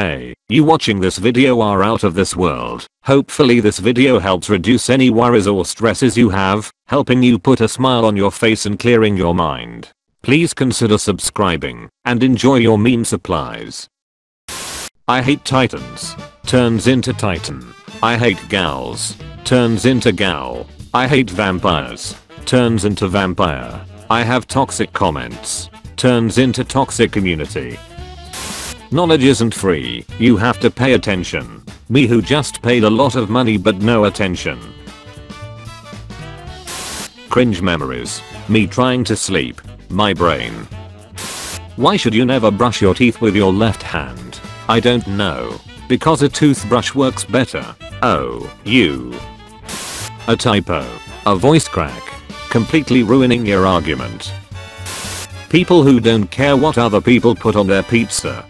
Hey, you watching this video are out of this world. Hopefully this video helps reduce any worries or stresses you have, helping you put a smile on your face and clearing your mind. Please consider subscribing and enjoy your meme supplies. I hate titans. Turns into titan. I hate gals. Turns into gal. I hate vampires. Turns into vampire. I have toxic comments. Turns into toxic community. Knowledge isn't free, you have to pay attention. Me who just paid a lot of money but no attention. Cringe memories. Me trying to sleep. My brain. Why should you never brush your teeth with your left hand? I don't know. Because a toothbrush works better. Oh, you. A typo. A voice crack. Completely ruining your argument. People who don't care what other people put on their pizza.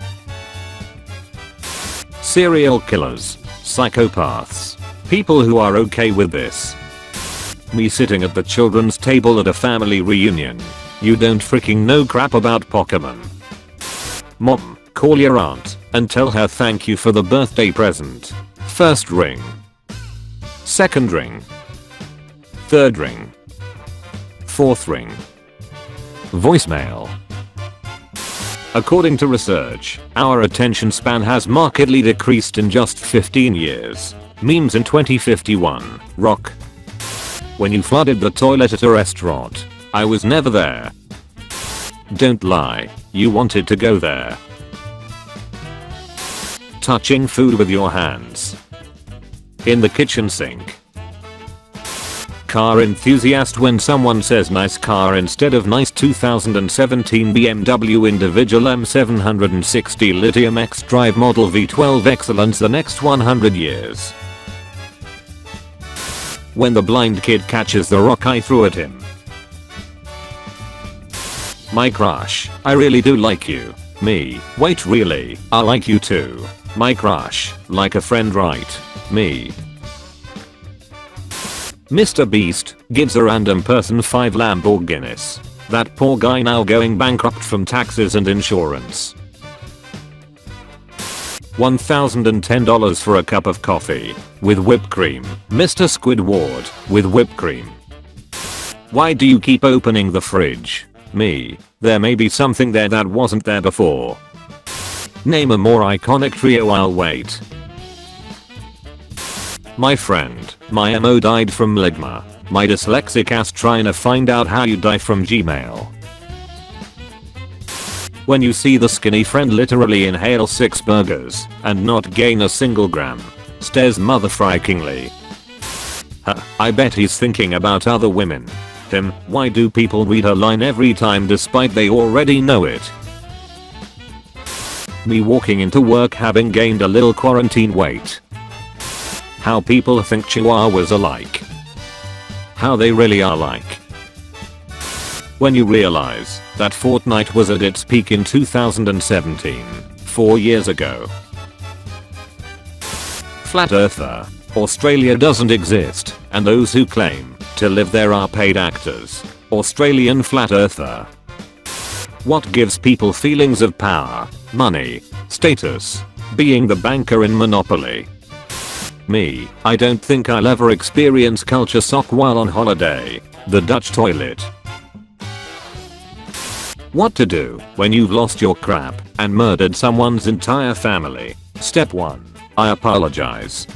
Serial killers. Psychopaths. People who are okay with this. Me sitting at the children's table at a family reunion. You don't freaking know crap about Pokemon. Mom, call your aunt and tell her thank you for the birthday present. First ring. Second ring. Third ring. Fourth ring. Voicemail. According to research, our attention span has markedly decreased in just 15 years. Memes in 2051. Rock. When you flooded the toilet at a restaurant. I was never there. Don't lie. You wanted to go there. Touching food with your hands. In the kitchen sink car enthusiast when someone says nice car instead of nice 2017 BMW individual M760 Lithium X Drive Model V12 Excellence the next 100 years. When the blind kid catches the rock I threw at him. My crush, I really do like you. Me, wait really, I like you too. My crush, like a friend right. Me, Mr. Beast gives a random person 5 Lamborghinis. That poor guy now going bankrupt from taxes and insurance. $1010 for a cup of coffee. With whipped cream. Mr. Squidward. With whipped cream. Why do you keep opening the fridge? Me. There may be something there that wasn't there before. Name a more iconic trio I'll wait. My friend, my MO died from Ligma. My dyslexic ass trying to find out how you die from Gmail. When you see the skinny friend literally inhale 6 burgers and not gain a single gram. Stares motherfrikingly. Huh, I bet he's thinking about other women. Him, why do people read her line every time despite they already know it? Me walking into work having gained a little quarantine weight how people think chihuahuas are like. How they really are like. When you realize that Fortnite was at its peak in 2017, 4 years ago. Flat Earther. Australia doesn't exist, and those who claim to live there are paid actors. Australian Flat Earther. What gives people feelings of power, money, status? Being the banker in Monopoly. Me, I don't think I'll ever experience culture shock while on holiday. The Dutch toilet. What to do when you've lost your crap and murdered someone's entire family. Step 1. I apologize.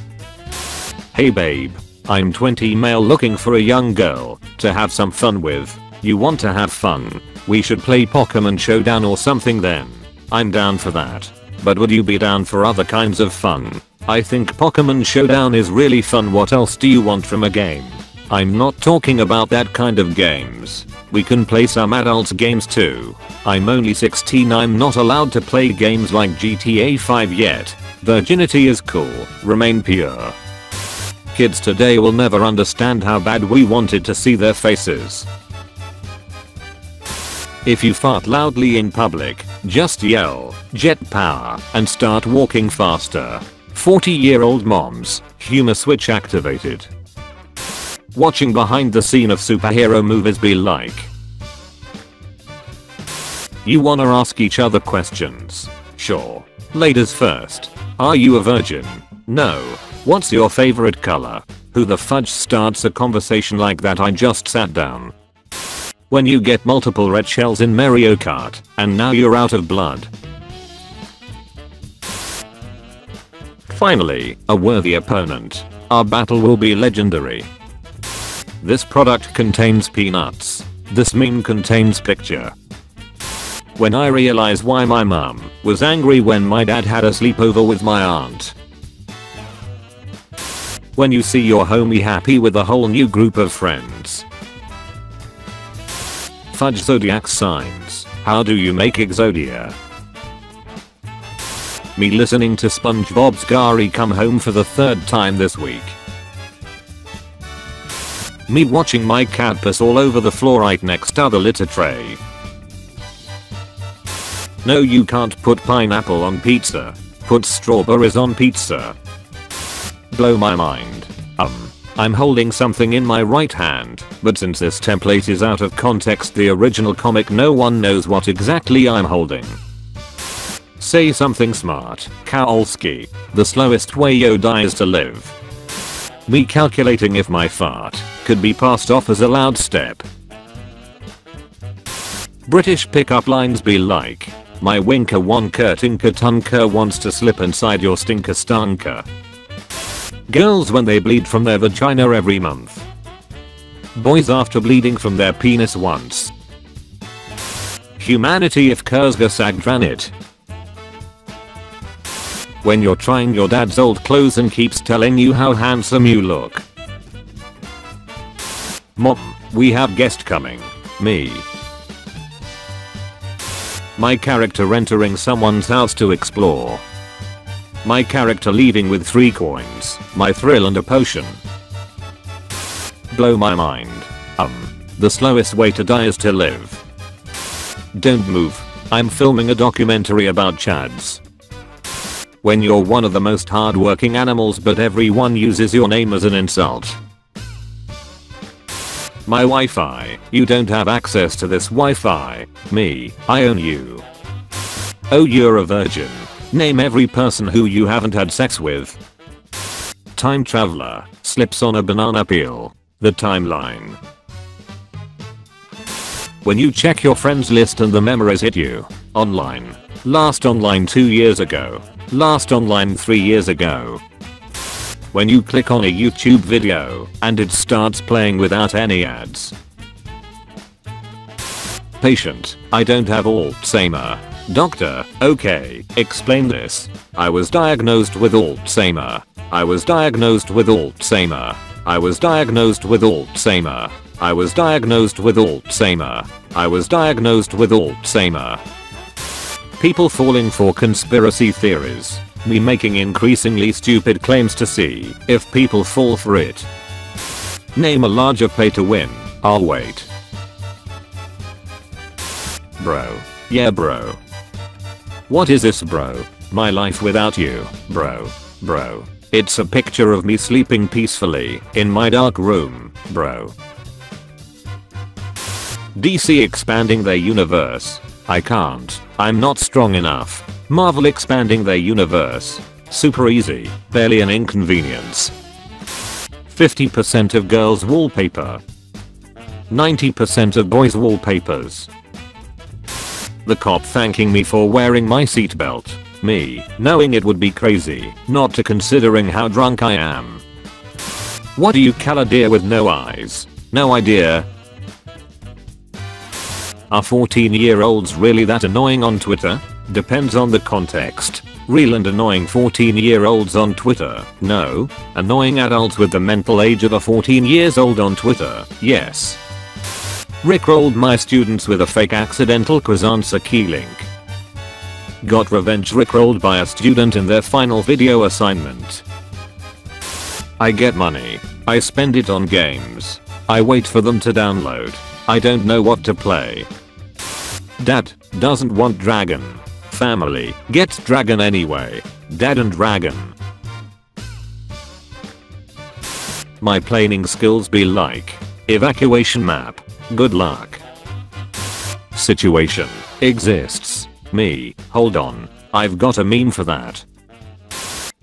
Hey babe. I'm 20 male looking for a young girl to have some fun with. You want to have fun? We should play Pokemon Showdown or something then. I'm down for that. But would you be down for other kinds of fun? I think Pokemon Showdown is really fun what else do you want from a game? I'm not talking about that kind of games. We can play some adults games too. I'm only 16 I'm not allowed to play games like GTA 5 yet. Virginity is cool, remain pure. Kids today will never understand how bad we wanted to see their faces. If you fart loudly in public, just yell, jet power, and start walking faster. 40 year old moms, humor switch activated. Watching behind the scene of superhero movies be like. You wanna ask each other questions? Sure. Ladies first. Are you a virgin? No. What's your favorite color? Who the fudge starts a conversation like that I just sat down. When you get multiple red shells in Mario Kart, and now you're out of blood. Finally, a worthy opponent. Our battle will be legendary. This product contains peanuts. This meme contains picture. When I realize why my mom was angry when my dad had a sleepover with my aunt. When you see your homie happy with a whole new group of friends. Fudge zodiac signs. How do you make Exodia? Me listening to SpongeBob's Gary come home for the third time this week. Me watching my cat piss all over the floor right next to the litter tray. No you can't put pineapple on pizza. Put strawberries on pizza. Blow my mind. Um. I'm holding something in my right hand, but since this template is out of context the original comic no one knows what exactly I'm holding. Say something smart, Kowalski. The slowest way Yoda is to live. Me calculating if my fart could be passed off as a loud step. British pickup lines be like, my winker wonker tinker tunker wants to slip inside your stinker stunker. Girls when they bleed from their vagina every month. Boys after bleeding from their penis once. Humanity if Kurzgesagt granite. When you're trying your dad's old clothes and keeps telling you how handsome you look. Mom, we have guest coming. Me. My character entering someone's house to explore. My character leaving with 3 coins, my thrill and a potion. Blow my mind. Um. The slowest way to die is to live. Don't move. I'm filming a documentary about chads. When you're one of the most hardworking animals but everyone uses your name as an insult. My Wi-Fi. You don't have access to this Wi-Fi. Me. I own you. Oh you're a virgin. Name every person who you haven't had sex with. Time traveler slips on a banana peel. The timeline. When you check your friends list and the memories hit you. Online. Last online 2 years ago. Last online 3 years ago. When you click on a YouTube video and it starts playing without any ads. Patient, I don't have Alzheimer. Doctor, okay, explain this. I was diagnosed with Alzheimer. I was diagnosed with Alzheimer. I was diagnosed with Alzheimer. I was diagnosed with Alzheimer. I was diagnosed with Alzheimer. People falling for conspiracy theories. Me making increasingly stupid claims to see if people fall for it. Name a larger pay to win. I'll wait. Bro. Yeah bro. What is this bro? My life without you, bro. Bro. It's a picture of me sleeping peacefully in my dark room, bro. DC expanding their universe. I can't. I'm not strong enough. Marvel expanding their universe. Super easy. Barely an inconvenience. 50% of girls wallpaper. 90% of boys wallpapers. The cop thanking me for wearing my seatbelt. Me, knowing it would be crazy, not to considering how drunk I am. What do you call a deer with no eyes? No idea. Are 14 year olds really that annoying on Twitter? Depends on the context. Real and annoying 14 year olds on Twitter, no. Annoying adults with the mental age of a 14 years old on Twitter, yes. Rickrolled my students with a fake accidental quiz answer key link. Got revenge rickrolled by a student in their final video assignment. I get money. I spend it on games. I wait for them to download. I don't know what to play. Dad doesn't want dragon. Family gets dragon anyway. Dad and dragon. My planing skills be like evacuation map. Good luck. Situation exists. Me. Hold on. I've got a meme for that.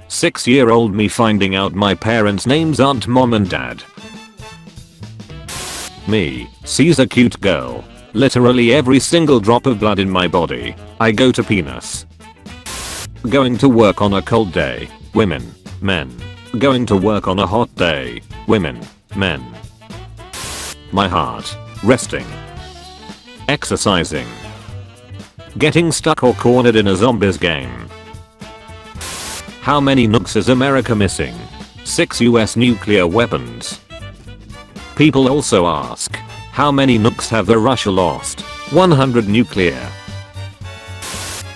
6 year old me finding out my parents names aren't mom and dad. Me, sees a cute girl. Literally every single drop of blood in my body. I go to penis. Going to work on a cold day. Women. Men. Going to work on a hot day. Women. Men. My heart. Resting. Exercising. Getting stuck or cornered in a zombies game. How many nukes is America missing? 6 US nuclear weapons. People also ask, how many nukes have the Russia lost? 100 nuclear.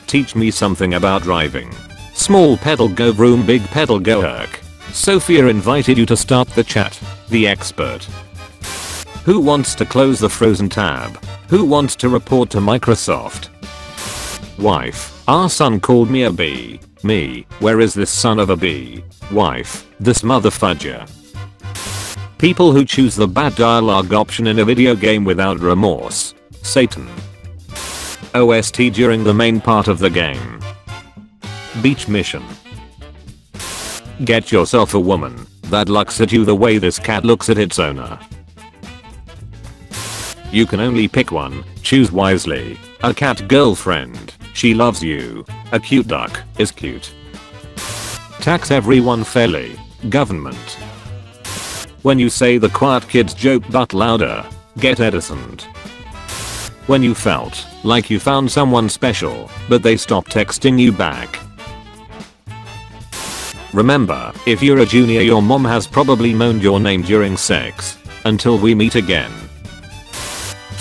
Teach me something about driving. Small pedal go vroom big pedal go herk. Sophia invited you to start the chat. The expert. Who wants to close the frozen tab? Who wants to report to Microsoft? Wife. Our son called me a bee. Me. Where is this son of a bee? Wife. This motherfudger. People who choose the bad dialogue option in a video game without remorse. Satan. OST during the main part of the game. Beach mission. Get yourself a woman that looks at you the way this cat looks at its owner. You can only pick one, choose wisely. A cat girlfriend, she loves you. A cute duck is cute. Tax everyone fairly. Government. When you say the quiet kids joke but louder, get Edisoned. When you felt like you found someone special, but they stopped texting you back. Remember, if you're a junior your mom has probably moaned your name during sex. Until we meet again.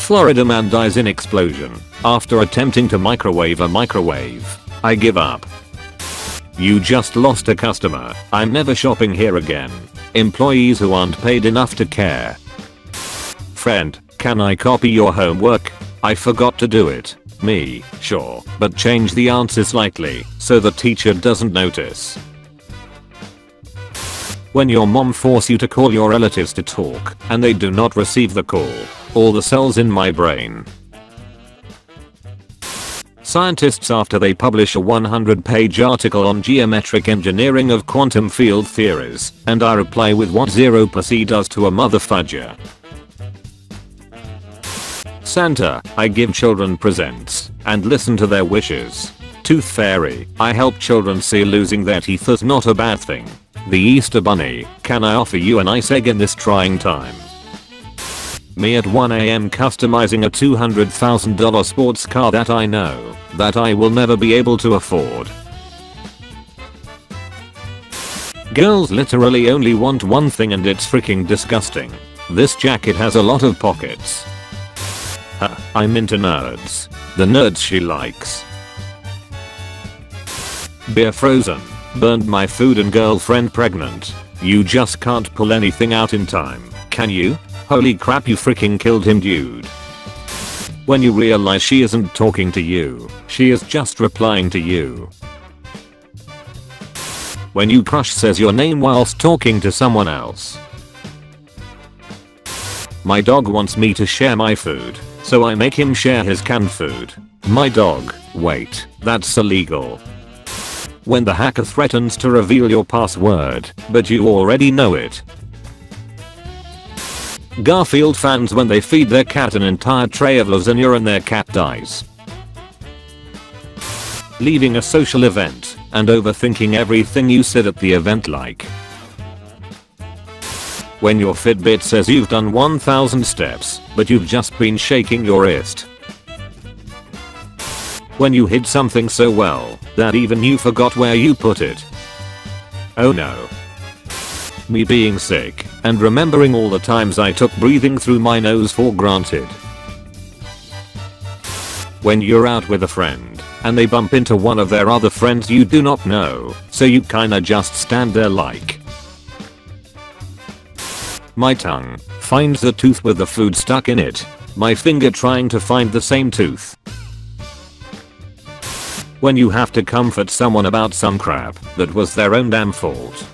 Florida man dies in explosion after attempting to microwave a microwave. I give up. You just lost a customer. I'm never shopping here again. Employees who aren't paid enough to care. Friend, can I copy your homework? I forgot to do it. Me, sure, but change the answer slightly so the teacher doesn't notice. When your mom force you to call your relatives to talk and they do not receive the call, all the cells in my brain. Scientists after they publish a 100 page article on geometric engineering of quantum field theories, and I reply with what 0% does to a motherfudger. Santa, I give children presents and listen to their wishes. Tooth Fairy, I help children see losing their teeth is not a bad thing. The Easter Bunny, can I offer you a nice egg in this trying time? Me at 1am customizing a $200,000 sports car that I know that I will never be able to afford. Girls literally only want one thing and it's freaking disgusting. This jacket has a lot of pockets. Huh, I'm into nerds. The nerds she likes. Beer frozen. Burned my food and girlfriend pregnant. You just can't pull anything out in time, can you? Holy crap you freaking killed him dude. When you realize she isn't talking to you, she is just replying to you. When you crush says your name whilst talking to someone else. My dog wants me to share my food, so I make him share his canned food. My dog, wait, that's illegal when the hacker threatens to reveal your password, but you already know it. Garfield fans when they feed their cat an entire tray of lasagna and their cat dies. Leaving a social event and overthinking everything you said at the event like. When your Fitbit says you've done 1000 steps, but you've just been shaking your wrist. When you hid something so well that even you forgot where you put it. Oh no. Me being sick and remembering all the times I took breathing through my nose for granted. When you're out with a friend and they bump into one of their other friends you do not know, so you kinda just stand there like. My tongue finds the tooth with the food stuck in it. My finger trying to find the same tooth when you have to comfort someone about some crap that was their own damn fault.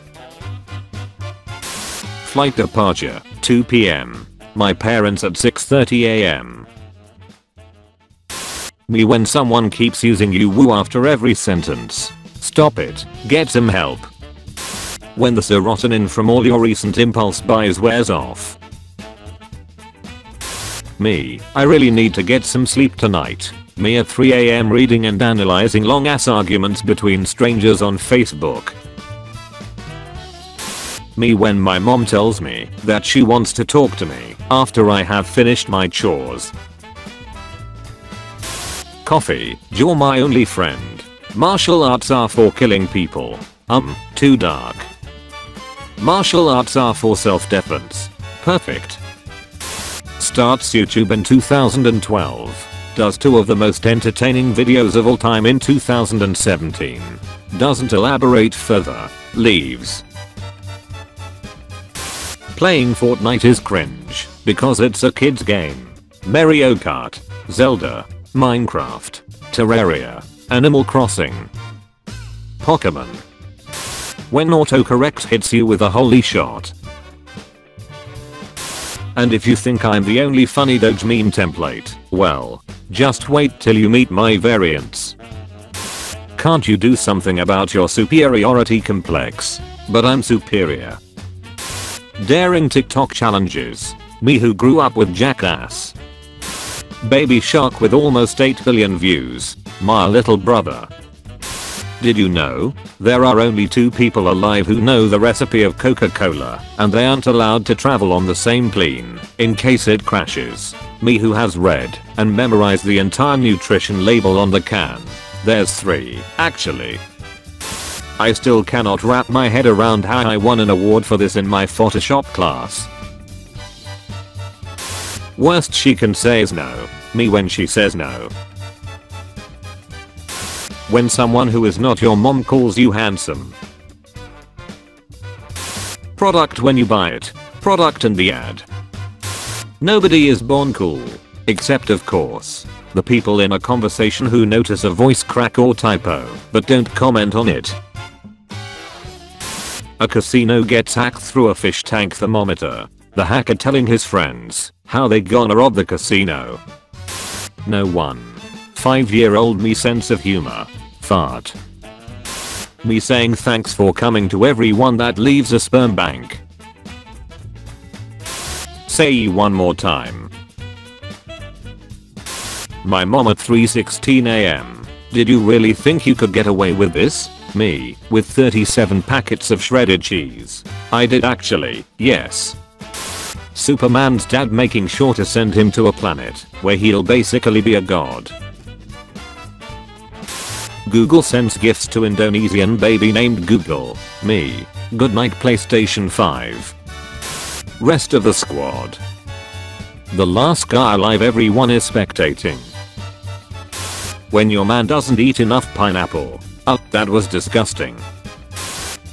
Flight departure, 2pm. My parents at 6.30am. Me when someone keeps using UwU after every sentence. Stop it. Get some help. When the serotonin from all your recent impulse buys wears off. Me, I really need to get some sleep tonight. Me at 3am reading and analyzing long ass arguments between strangers on Facebook. Me when my mom tells me that she wants to talk to me after I have finished my chores. Coffee, you're my only friend. Martial arts are for killing people. Um, too dark. Martial arts are for self-defense. Perfect. Starts YouTube in 2012. Does two of the most entertaining videos of all time in 2017. Doesn't elaborate further. Leaves. Playing Fortnite is cringe because it's a kid's game. Mario Kart, Zelda, Minecraft, Terraria, Animal Crossing, Pokemon. When autocorrect hits you with a holy shot. And if you think I'm the only funny Doge meme template, well, just wait till you meet my variants. Can't you do something about your superiority complex? But I'm superior. Daring TikTok challenges. Me who grew up with Jackass. Baby Shark with almost 8 billion views. My little brother. Did you know? There are only two people alive who know the recipe of Coca-Cola, and they aren't allowed to travel on the same plane, in case it crashes. Me who has read and memorized the entire nutrition label on the can. There's three, actually. I still cannot wrap my head around how I won an award for this in my Photoshop class. Worst she can say is no. Me when she says no. When someone who is not your mom calls you handsome. Product when you buy it. Product in the ad. Nobody is born cool. Except of course. The people in a conversation who notice a voice crack or typo, but don't comment on it. A casino gets hacked through a fish tank thermometer. The hacker telling his friends how they gonna rob the casino. No one. 5 year old me sense of humor. Fart. Me saying thanks for coming to everyone that leaves a sperm bank. Say one more time. My mom at 3.16am. Did you really think you could get away with this? Me, with 37 packets of shredded cheese. I did actually, yes. Superman's dad making sure to send him to a planet where he'll basically be a god. Google sends gifts to Indonesian baby named Google. Me. Good night PlayStation 5. Rest of the squad. The last guy alive everyone is spectating. When your man doesn't eat enough pineapple. Oh, that was disgusting.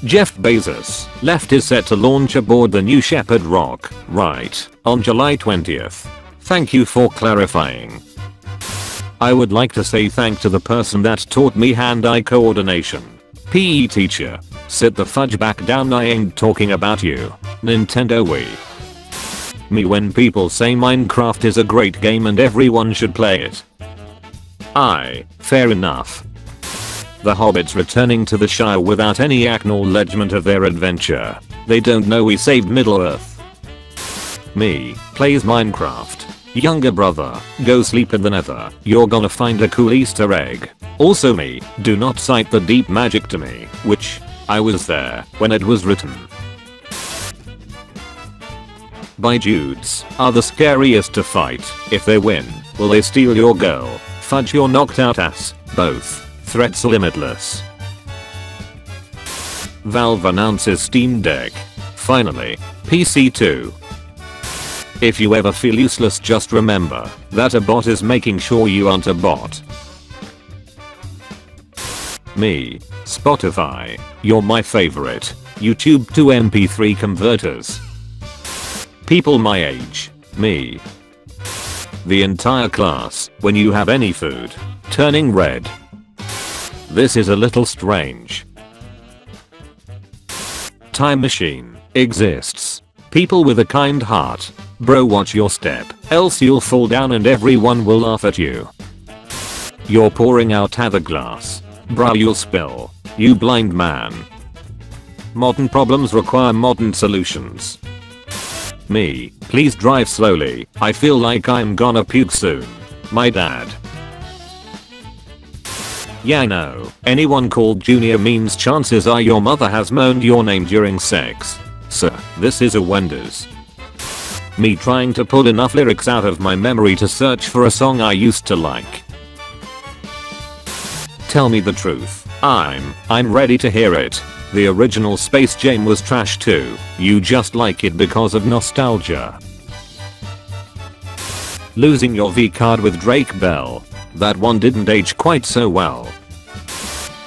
Jeff Bezos left his set to launch aboard the New Shepard rock, right, on July 20th. Thank you for clarifying. I would like to say thank to the person that taught me hand-eye coordination. PE teacher. Sit the fudge back down I ain't talking about you. Nintendo Wii. Me when people say Minecraft is a great game and everyone should play it. I, fair enough. The hobbits returning to the Shire without any acknowledgement of their adventure. They don't know we saved Middle Earth. Me, plays Minecraft. Younger brother, go sleep in the nether, you're gonna find a cool easter egg. Also me, do not cite the deep magic to me, which, I was there when it was written. By dudes are the scariest to fight. If they win, will they steal your girl? Fudge your knocked out ass. Both. Threats limitless. Valve announces Steam Deck. Finally, PC 2. If you ever feel useless just remember that a bot is making sure you aren't a bot. Me. Spotify. You're my favorite. YouTube to MP3 converters. People my age. Me. The entire class, when you have any food, turning red. This is a little strange. Time machine exists. People with a kind heart. Bro watch your step, else you'll fall down and everyone will laugh at you. You're pouring out other glass. Bro you'll spill. You blind man. Modern problems require modern solutions. Me, please drive slowly. I feel like I'm gonna puke soon. My dad. Yeah no, anyone called Junior means chances are your mother has moaned your name during sex. Sir, this is a Wendy's. Me trying to pull enough lyrics out of my memory to search for a song I used to like. Tell me the truth. I'm, I'm ready to hear it. The original Space Jam was trash too. You just like it because of nostalgia. Losing your V card with Drake Bell. That one didn't age quite so well.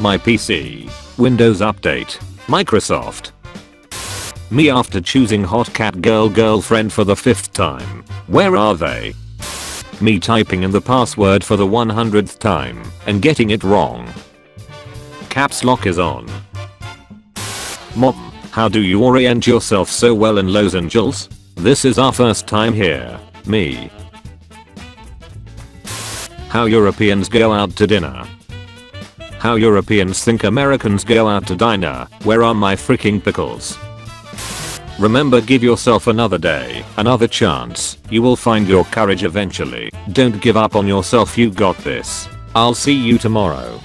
My PC. Windows Update. Microsoft. Me after choosing hot cat girl girlfriend for the fifth time. Where are they? Me typing in the password for the 100th time and getting it wrong. Caps lock is on. Mom, how do you orient yourself so well in Los Angeles? This is our first time here. Me. How Europeans go out to dinner. How Europeans think Americans go out to diner. Where are my freaking pickles? Remember give yourself another day, another chance. You will find your courage eventually. Don't give up on yourself you got this. I'll see you tomorrow.